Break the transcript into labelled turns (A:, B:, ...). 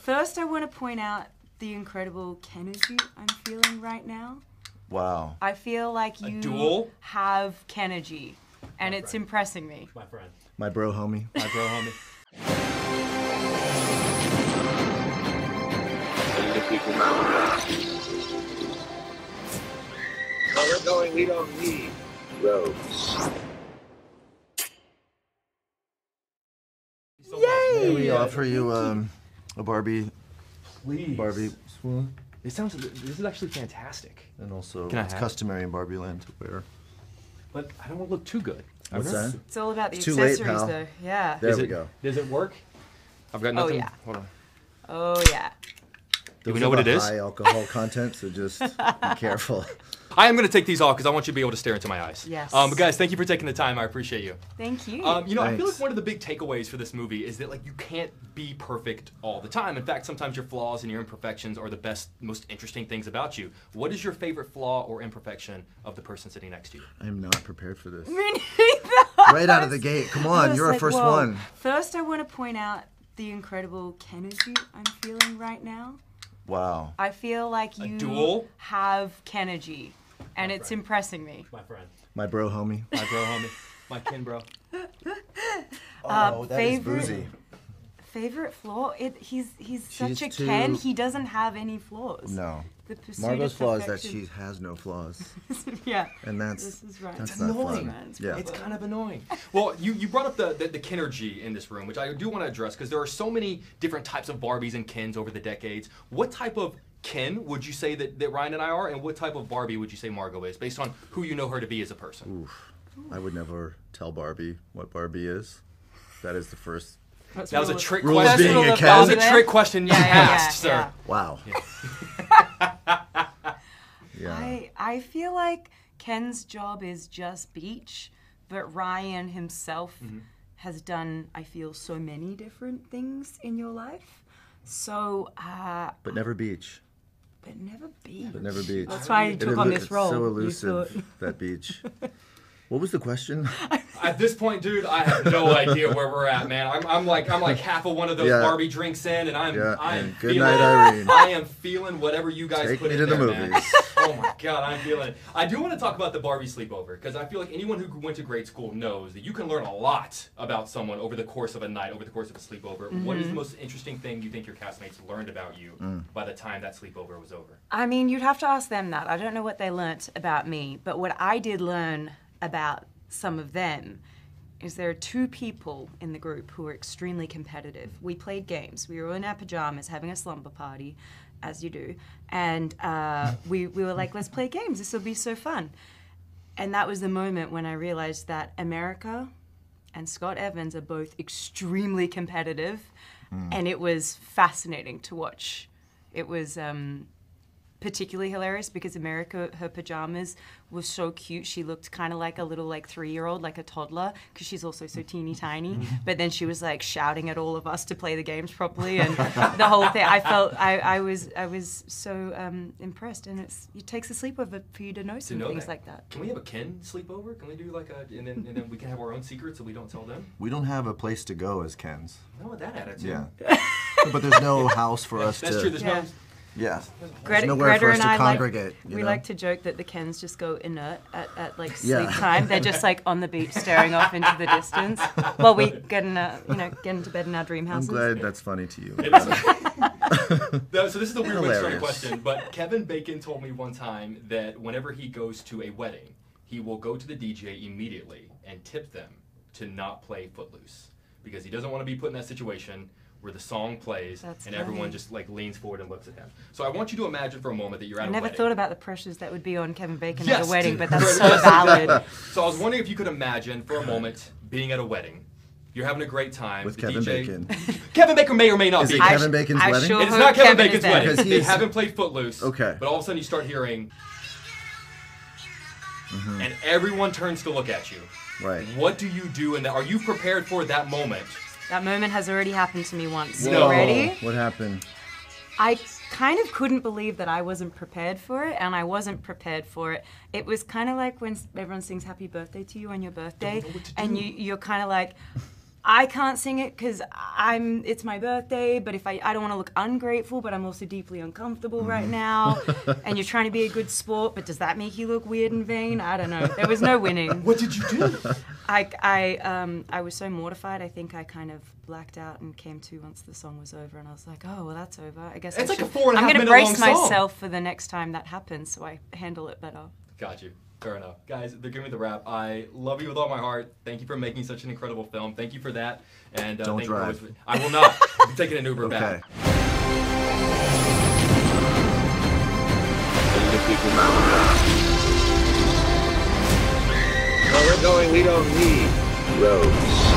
A: First, I want to point out the incredible Kenergy I'm feeling right now.
B: Wow.
A: I feel like you
C: duel?
A: have Kenergy, and it's
C: friend.
A: impressing me.
C: My friend.
B: My bro homie.
C: My bro homie.
D: Where we're going, we don't need roads.
B: May we offer you um, a Barbie,
C: Please.
B: Barbie swoon?
C: This sounds. This is actually fantastic.
B: And also,
C: Can I
B: it's
C: have it?
B: customary in Barbie land to wear.
C: But I don't want to look too good.
B: What's that?
A: It's all about the
B: It's too late,
A: accessories,
B: pal.
A: though. Yeah.
B: There
C: Does
B: we
C: it-
B: go.
C: Does it work? I've got
A: Oh,
C: nothing.
A: yeah.
C: Hold on.
A: Oh yeah.
C: Do we know what
B: a
C: it is?
B: High alcohol content, so just be careful.
C: I am going to take these off because I want you to be able to stare into my eyes.
A: Yes.
C: Um, but guys, thank you for taking the time. I appreciate you.
A: Thank you.
C: Um, you know, I feel like one of the big takeaways for this movie is that like you can't be perfect all the time. In fact, sometimes your flaws and your imperfections are the best, most interesting things about you. What is your favorite flaw or imperfection of the person sitting next to you?
B: I am not prepared for this.
A: Me neither.
B: Right out of the gate. Come on, you're our first
A: whoa.
B: one.
A: First, I want to point out the incredible Kenergy I'm feeling right now.
B: Wow.
A: I feel like you
C: duel?
A: have Kenergy, and it's
C: friend.
A: impressing me.
C: My friend.
B: My bro homie.
C: My bro homie. My kin bro.
B: Uh, oh, that is
A: favorite-
B: boozy.
A: Favorite flaw? It, he's he's
B: She's
A: such a
B: too-
A: Ken. He doesn't have any flaws.
B: No.
A: The pursuit
B: Margot's flaw is that she has no flaws.
A: yeah.
B: And that's
A: This is right.
B: that's
A: It's
B: not
C: annoying.
B: fun. Yeah.
C: It's kind of annoying. Well, you, you brought up the, the, the Kenergy in this room, which I do want to address because there are so many different types of Barbies and Kens over the decades. What type of Ken would you say that, that Ryan and I are, and what type of Barbie would you say Margot is, based on who you know her to be as a person? Oof.
B: I would never tell Barbie what Barbie is. That is the first.
A: That's
C: That was a trick
B: Rules
C: question.
B: being a
A: of
C: That was a trick question you
A: Yeah, yeah,
C: asked,
A: yeah,
C: sir.
B: Wow. Yeah.
A: I I feel like Ken's job is just beach, but Ryan himself
C: Mm-hmm.
A: has done I feel so many different things in your life. So, uh,
B: But never beach.
A: but never beach.
B: But never beach.
A: That's why you took on
B: illu-
A: this
B: it's
A: role.
B: so
A: You
B: elusive,
A: thought-
B: that beach. What was the question?
C: At this point, dude, I have no idea where we're at, man. I'm, I'm like I'm like half of one of those
B: Yeah.
C: Barbie drinks in, and I'm
B: Yeah,
C: I am
B: good
C: feeling,
B: night, Irene.
C: I am feeling whatever you guys
B: Take
C: put
B: me
C: in
B: to the
C: there, man. Oh my god, I'm feeling it. I do want to talk about the Barbie sleepover because I feel like anyone who went to grade school knows that you can learn a lot about someone over the course of a night, over the course of a sleepover. What is the most interesting thing you think your castmates learned about you
B: Mm.
C: by the time that sleepover was over?
A: I mean, you'd have to ask them that. I don't know what they learned about me, but what I did learn about some of them is there are two people in the group who are extremely competitive. We played games. We were in our pajamas having a slumber party, as you do, and uh, we, we were like, let's play games. This will be so fun. And that was the moment when I realized that America and Scott Evans are both extremely competitive, and it was fascinating to watch. It was um, particularly hilarious because America, her pajamas was so cute. She looked kind of like a little like three year old, like a toddler, because she's also so teeny tiny. But then she was like shouting at all of us to play the games properly, and the whole thing. I felt I, I was I was so um, impressed, and it's it takes a sleepover for you to know
C: To
A: some
C: know
A: things
C: that.
A: like that.
C: Can we have a Ken sleepover? Can we do like a and then and then we can have our own secrets so we don't tell them?
B: We don't have a place to go as Kens.
C: No, with that attitude.
B: Yeah. but there's no house for us
C: That's
B: to.
C: true. There's
A: Yeah.
C: no.
B: Yeah.
A: Greta,
B: nowhere
A: Greta
B: for us
A: and
B: to
A: I
B: congregate,
A: Like, we
B: know?
A: like to joke that the Kens just go inert at, at like sleep
B: Yeah.
A: time. They're just like on the beach staring off into the distance while we get in a, you know get into bed in our dream houses.
B: I'm
A: houses.
B: glad that's funny to you.
C: No, so this is a weird way to start a question, but Kevin Bacon told me one time that whenever he goes to a wedding, he will go to the DJ immediately and tip them to not play Footloose because he doesn't want to be put in that situation where the song plays
A: That's
C: and everyone just like leans forward and looks at him. So I want you to imagine for a moment that you're at
A: I
C: a
A: never
C: wedding.
A: thought about the pressures that would be on Kevin Bacon
C: Yes,
A: at a wedding, but that's so valid.
C: So I was wondering if you could imagine for a moment being at a wedding. You're having a great time.
B: With
C: the
B: Kevin
C: DJ
B: Bacon.
C: Kevin Bacon may or may not
B: Is
C: be.
B: it Kevin Bacon's
A: I
B: wedding?
A: sure
C: It's not Kevin
A: Kevin
C: Bacon's wedding.
B: Because
C: They
B: he's-
C: haven't played Footloose.
B: Okay.
C: But all of a sudden you start hearing,
B: Mm-hmm.
C: and everyone turns to look at you.
B: Right.
C: What do you do? And are you prepared for that moment?
A: That moment has already happened to me once.
C: No.
A: You ready?
B: What happened?
A: I kind of couldn't believe that I wasn't prepared for it, and I wasn't prepared for it. It was kind of like when everyone sings "Happy Birthday" to you on your birthday,
C: know what to
A: and you you're kind of like, I can't sing it because I'm. It's my birthday, but if I, I don't want to look ungrateful, but I'm also deeply uncomfortable right mm. now. and you're trying to be a good sport, but does that make you look weird and vain? I don't know. There was no winning.
C: What did you do?
A: I, I, um, I was so mortified. I think I kind of blacked out and came to once the song was over, and I was like, "Oh, well, that's over. I guess
C: It's
A: I
C: like a
A: should-
C: four and a
A: I'm
C: half
A: gonna
C: minute
A: brace
C: long song."
A: myself for the next time that happens, so I handle it better."
C: Got you. Fair enough. Guys, they're giving me the wrap. I love you with all my heart. Thank you for making such an incredible film. Thank you for that. And uh,
B: Don't
C: thank you always- I will not. I'm taking an Uber
B: Okay.
C: back.
D: Where we're going, we don't need roads.